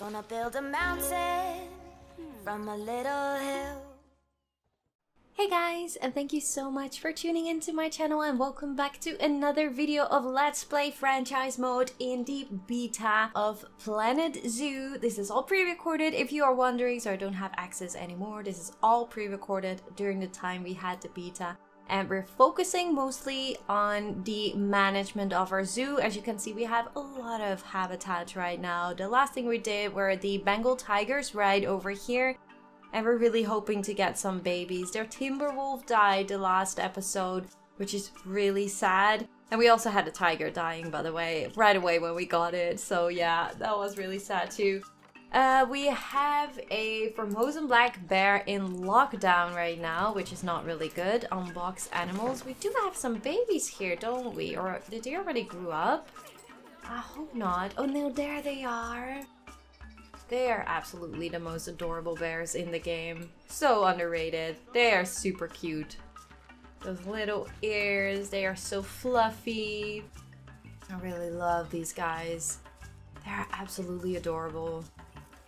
Gonna build a mountain from a little hill. Hey guys, and thank you so much for tuning into my channel and welcome back to another video of Let's Play Franchise Mode in the beta of Planet Zoo. This is all pre-recorded if you are wondering, so I don't have access anymore. This is all pre-recorded during the time we had the beta. And we're focusing mostly on the management of our zoo. As you can see, we have a lot of habitat right now. The last thing we did were the Bengal tigers right over here and we're really hoping to get some babies. Their Timberwolf died the last episode, which is really sad. And we also had a tiger dying, by the way, right away when we got it. So yeah, that was really sad too. Uh, we have a Formosan black bear in lockdown right now, which is not really good. Unbox animals. We do have some babies here, don't we? Or did they already grew up? I hope not. Oh no, there they are. They are absolutely the most adorable bears in the game. So underrated. They are super cute. Those little ears, they are so fluffy. I really love these guys. They're absolutely adorable.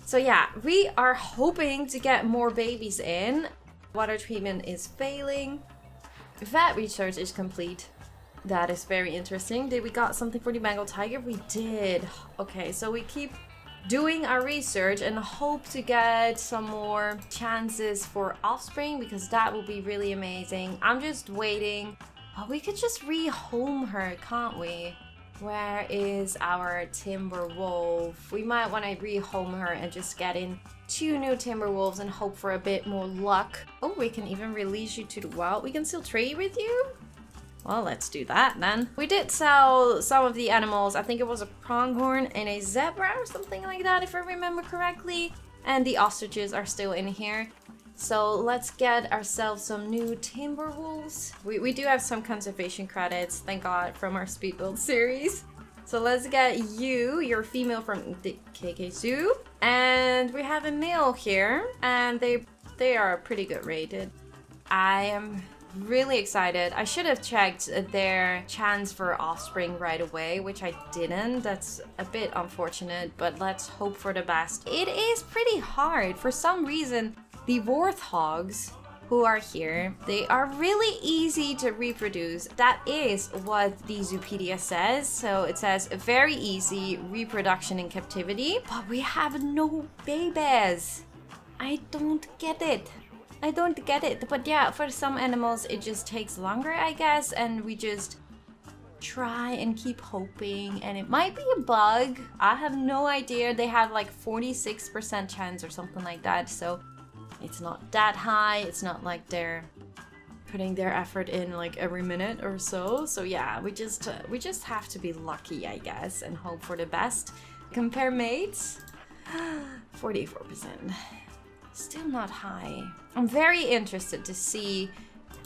So yeah, we are hoping to get more babies in. Water treatment is failing. Vet research is complete. That is very interesting. Did we got something for the Bengal tiger? We did. Okay, so we keep doing our research and hope to get some more chances for offspring because that will be really amazing. I'm just waiting. Oh, we could just rehome her, can't we? Where is our timber wolf? We might want to rehome her and just get in two new timber wolves and hope for a bit more luck. Oh, we can even release you to the wild. We can still trade with you? Well, let's do that then. We did sell some of the animals. I think it was a pronghorn and a zebra or something like that, if I remember correctly. And the ostriches are still in here. So let's get ourselves some new timber wolves. We, we do have some conservation credits, thank god, from our speed build series. So let's get you, your female from the KK Zoo. And we have a male here, and they they are pretty good rated. I am really excited. I should have checked their chance for offspring right away, which I didn't. That's a bit unfortunate, but let's hope for the best. It is pretty hard. For some reason, the warthogs who are here, they are really easy to reproduce. That is what the Zoopedia says. So it says very easy reproduction in captivity, but we have no babies. I don't get it. I don't get it. But yeah, for some animals, it just takes longer, I guess. And we just try and keep hoping. And it might be a bug. I have no idea. They have like 46% chance or something like that. So it's not that high. It's not like they're putting their effort in like every minute or so. So yeah, we just uh, we just have to be lucky, I guess, and hope for the best. Compare mates. 44%. Still not high. I'm very interested to see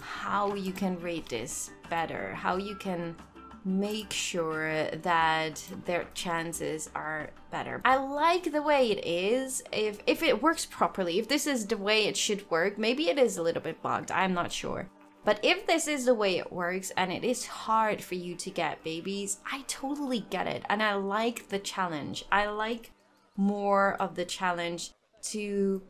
how you can rate this better, how you can make sure that their chances are better. I like the way it is. If if it works properly, if this is the way it should work, maybe it is a little bit bugged. I'm not sure. But if this is the way it works and it is hard for you to get babies, I totally get it. And I like the challenge. I like more of the challenge to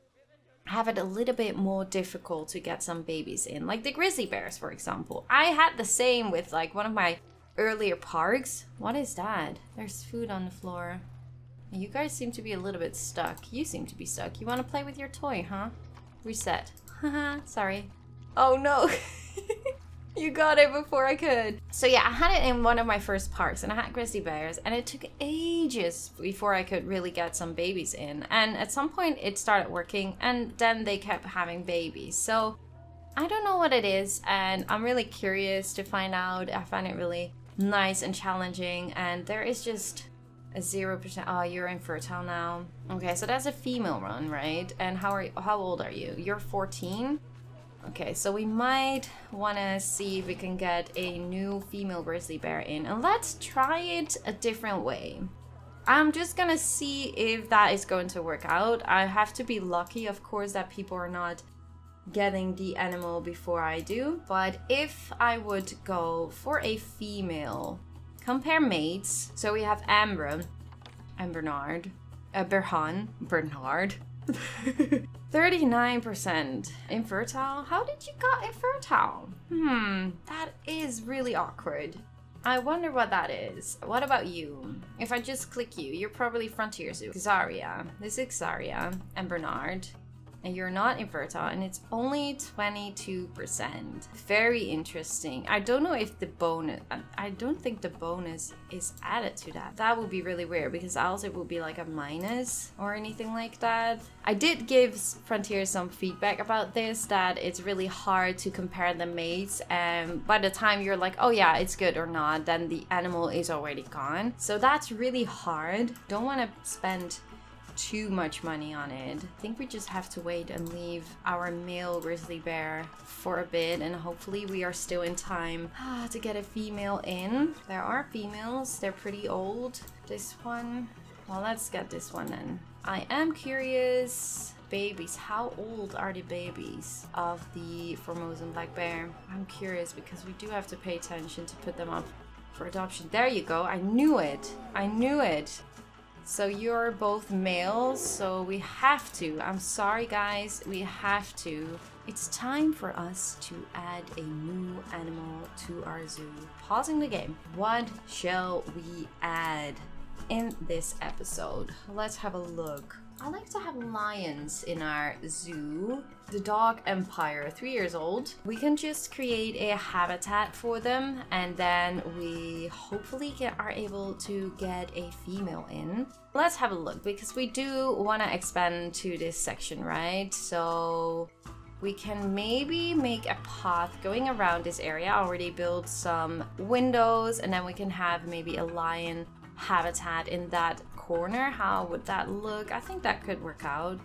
have it a little bit more difficult to get some babies in. Like the grizzly bears, for example. I had the same with like one of my earlier parks. What is that? There's food on the floor. You guys seem to be a little bit stuck. You seem to be stuck. You want to play with your toy, huh? Reset. Haha, sorry. Oh no. You got it before I could. So yeah, I had it in one of my first parks and I had grizzly bears and it took ages before I could really get some babies in. And at some point it started working and then they kept having babies. So I don't know what it is and I'm really curious to find out. I find it really nice and challenging and there is just a 0%. Oh, you're infertile now. Okay, so that's a female run, right? And how are you, how old are you? You're 14? Okay, so we might want to see if we can get a new female grizzly bear in. And let's try it a different way. I'm just gonna see if that is going to work out. I have to be lucky, of course, that people are not getting the animal before I do. But if I would go for a female, compare mates. So we have Amber and Bernard. uh, Berhan, Bernard. 39% infertile. How did you got infertile? Hmm, that is really awkward. I wonder what that is. What about you? If I just click you, you're probably Frontier Zoo. Xaria. This is Xaria and Bernard and you're not infertile and it's only 22%. Very interesting. I don't know if the bonus, um, I don't think the bonus is added to that. That would be really weird because else it would be like a minus or anything like that. I did give Frontier some feedback about this that it's really hard to compare the mates and by the time you're like, oh yeah, it's good or not, then the animal is already gone. So that's really hard. Don't want to spend too much money on it. I think we just have to wait and leave our male grizzly bear for a bit and hopefully we are still in time ah, to get a female in. There are females, they're pretty old. This one, well let's get this one in. I am curious babies. How old are the babies of the Formosan black bear? I'm curious because we do have to pay attention to put them up for adoption. There you go. I knew it. I knew it. So you're both males, so we have to. I'm sorry, guys, we have to. It's time for us to add a new animal to our zoo. Pausing the game. What shall we add in this episode? Let's have a look. I like to have lions in our zoo. The dog empire, three years old. We can just create a habitat for them and then we hopefully get, are able to get a female in. Let's have a look because we do want to expand to this section, right? So we can maybe make a path going around this area, I already build some windows and then we can have maybe a lion habitat in that corner. How would that look? I think that could work out.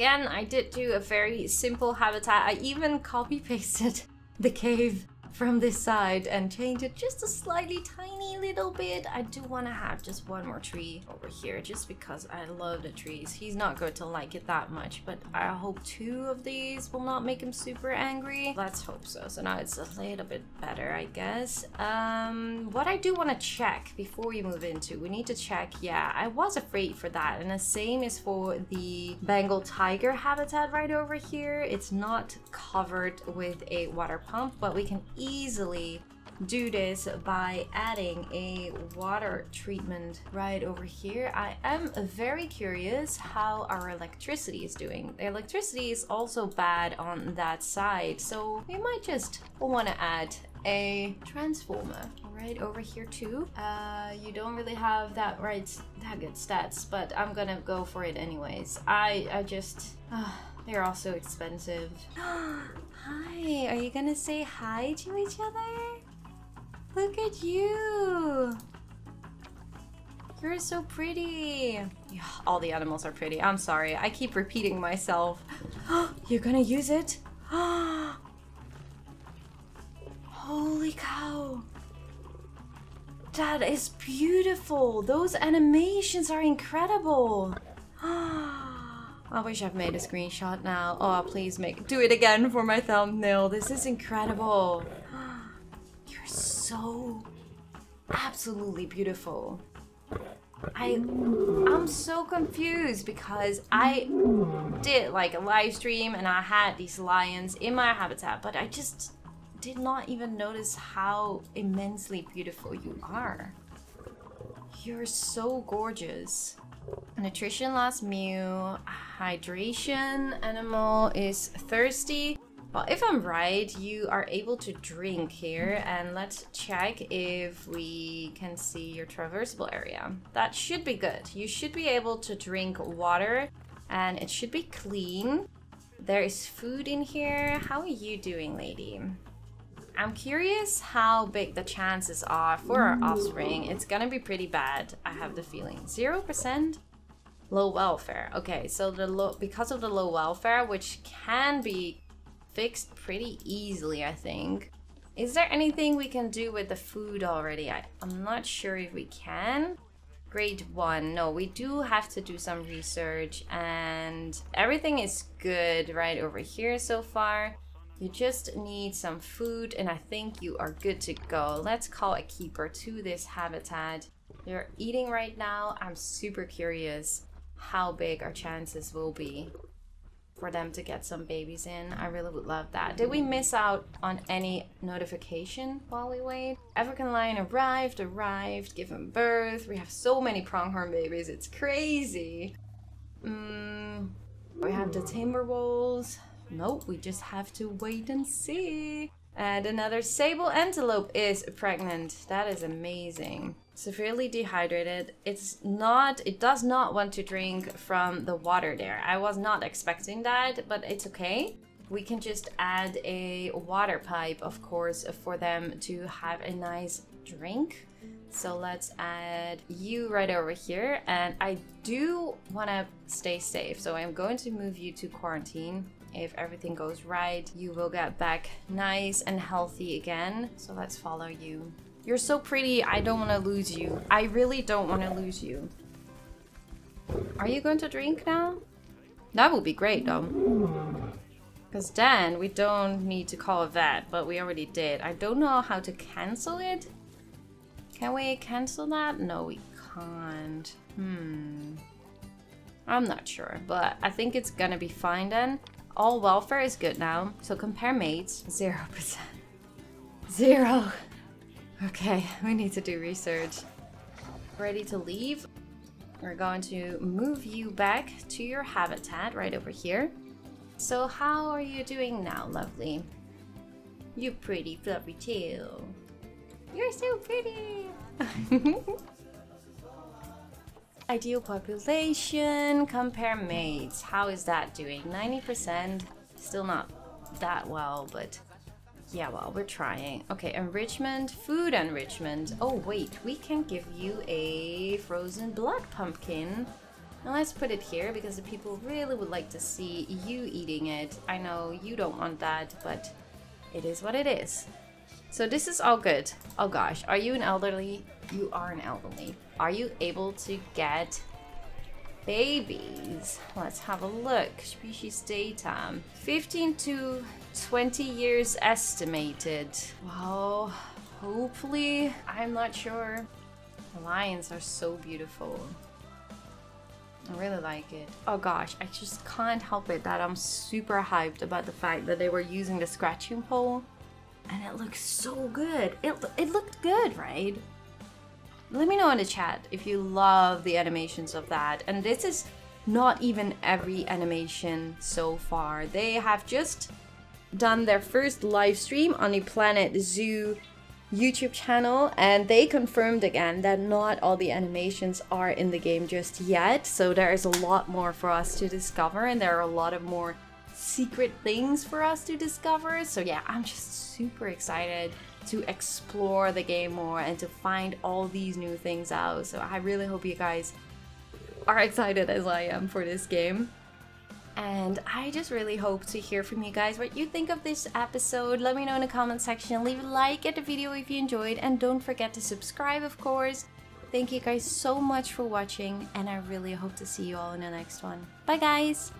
Again, I did do a very simple habitat. I even copy pasted the cave from this side and change it just a slightly tiny little bit. I do want to have just one more tree here just because I love the trees. He's not going to like it that much, but I hope two of these will not make him super angry. Let's hope so. So now it's a little bit better, I guess. Um, what I do want to check before we move into, we need to check, yeah, I was afraid for that. And the same is for the Bengal tiger habitat right over here. It's not covered with a water pump, but we can easily do this by adding a water treatment right over here. I am very curious how our electricity is doing. The electricity is also bad on that side, so we might just want to add a transformer right over here too. Uh, you don't really have that right that good stats, but I'm gonna go for it anyways. I I just uh, they're all so expensive. Hi, are you gonna say hi to each other? Look at you! You're so pretty. Yeah, all the animals are pretty. I'm sorry. I keep repeating myself. You're gonna use it? Holy cow. That is beautiful. Those animations are incredible. I wish I've made a screenshot now. Oh, please make do it again for my thumbnail. This is incredible. So absolutely beautiful. I I'm so confused because I did like a live stream and I had these lions in my habitat, but I just did not even notice how immensely beautiful you are. You're so gorgeous. Nutrition last meal, hydration, animal is thirsty. Well, if I'm right, you are able to drink here and let's check if we can see your traversable area. That should be good. You should be able to drink water and it should be clean. There is food in here. How are you doing, lady? I'm curious how big the chances are for our offspring. It's gonna be pretty bad, I have the feeling. 0%? Low welfare. Okay, so the low because of the low welfare, which can be fixed pretty easily, I think. Is there anything we can do with the food already? I, I'm not sure if we can. Grade 1. No, we do have to do some research and everything is good right over here so far. You just need some food and I think you are good to go. Let's call a keeper to this habitat. You're eating right now. I'm super curious how big our chances will be for them to get some babies in. I really would love that. Did we miss out on any notification while we wait? African lion arrived, arrived, given birth. We have so many pronghorn babies. It's crazy. Mm, we have the timber wolves. Nope, we just have to wait and see. And another sable antelope is pregnant. That is amazing. Severely dehydrated. It's not, it does not want to drink from the water there. I was not expecting that, but it's okay. We can just add a water pipe, of course, for them to have a nice drink. So let's add you right over here. And I do want to stay safe. So I'm going to move you to quarantine if everything goes right, you will get back nice and healthy again. So let's follow you. You're so pretty, I don't want to lose you. I really don't want to lose you. Are you going to drink now? That would be great though. Because then we don't need to call a vet, but we already did. I don't know how to cancel it. Can we cancel that? No, we can't. Hmm. I'm not sure, but I think it's gonna be fine then. All welfare is good now. So compare mates. 0%. Zero. Okay, we need to do research. Ready to leave? We're going to move you back to your habitat right over here. So how are you doing now, lovely? You pretty fluffy tail. You're so pretty! Ideal population, compare mates. How is that doing? 90%, still not that well, but yeah, well, we're trying. Okay, enrichment, food enrichment. Oh, wait, we can give you a frozen blood pumpkin. Now let's put it here because the people really would like to see you eating it. I know you don't want that, but it is what it is. So this is all good. Oh gosh, are you an elderly? You are an elderly. Are you able to get babies? Let's have a look. Species data. 15 to 20 years estimated. Well, hopefully, I'm not sure. The lions are so beautiful. I really like it. Oh gosh, I just can't help it that I'm super hyped about the fact that they were using the scratching pole and it looks so good. It, it looked good, right? Let me know in the chat if you love the animations of that. And this is not even every animation so far. They have just done their first live stream on the Planet Zoo YouTube channel and they confirmed again that not all the animations are in the game just yet. So there is a lot more for us to discover and there are a lot of more secret things for us to discover. So yeah, I'm just super excited. to explore the game more and to find all these new things out. So I really hope you guys are excited as I am for this game. And I just really hope to hear from you guys what you think of this episode. Let me know in the comment section. Leave a like at the video if you enjoyed. And don't forget to subscribe, of course. Thank you guys so much for watching. And I really hope to see you all in the next one. Bye, guys!